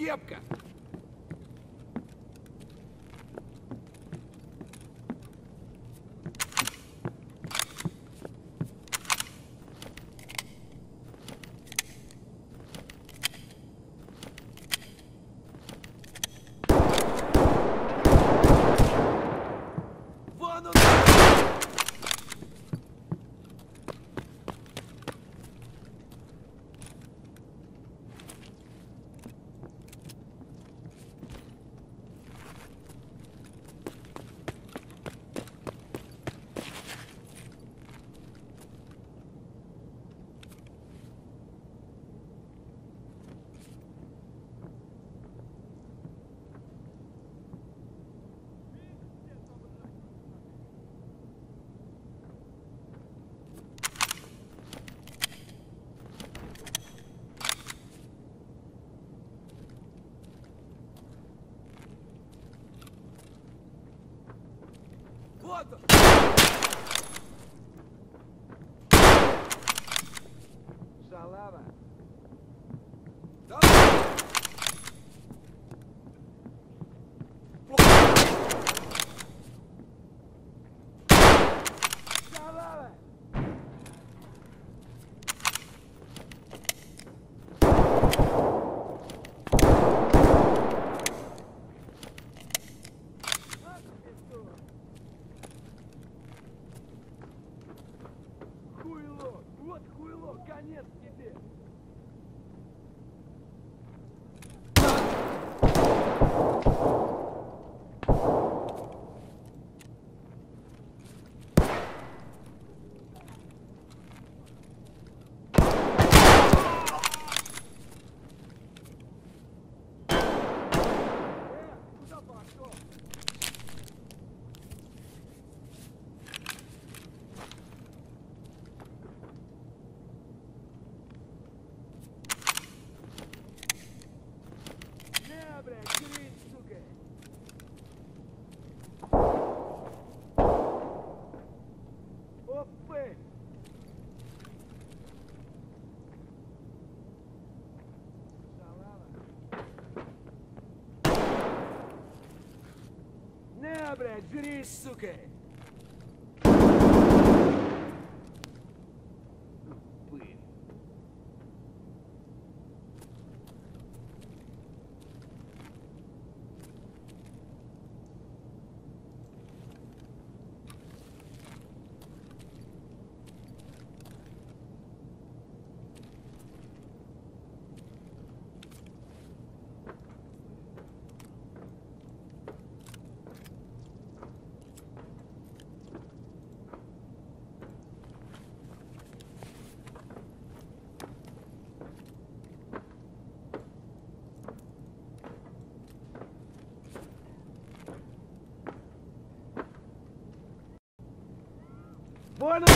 кепка. Вот нет, нет. Dobre, su che. Buenos